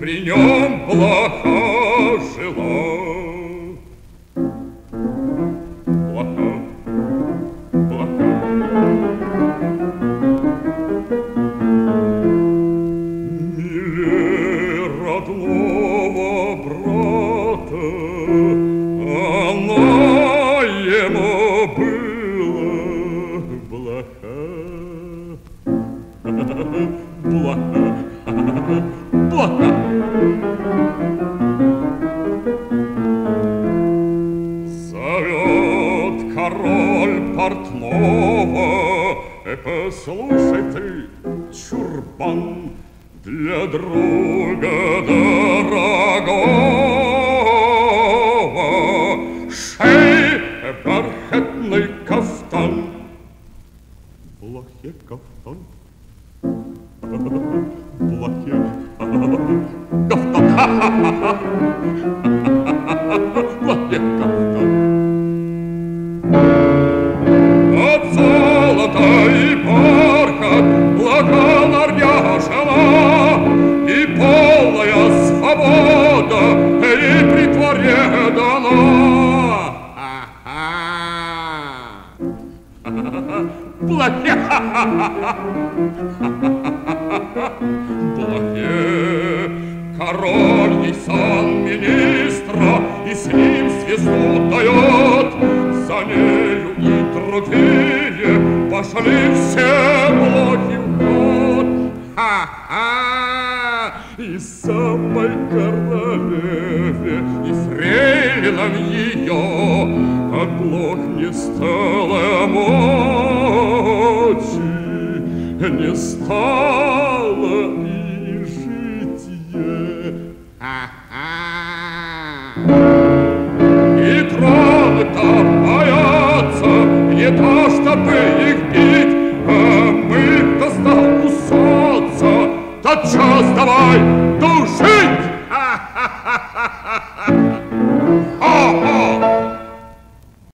при нем плохо жила. Плохо, плохо. Милее родного брата она ему была блага. Блага. Зовет король портного, э, послушай ты, чурбан, для друга дорогого шей бархатный кафтан. Плохе кафтан. Плохе кафтан. Плохе кафтан. От золота и бархат блага наряжена, И полная свобода ей при дворе дана. Плохе, плохе, король ей сан министра, И с ним звезду дает, за нею и другие пошли все блоки в ход. Ха-ха! И самой королеве, и фрейлинам ее не стало мочи, не стало и. И трон-то боятся не то, чтобы их бить, а мы-то стал кусаться. Тотчас давай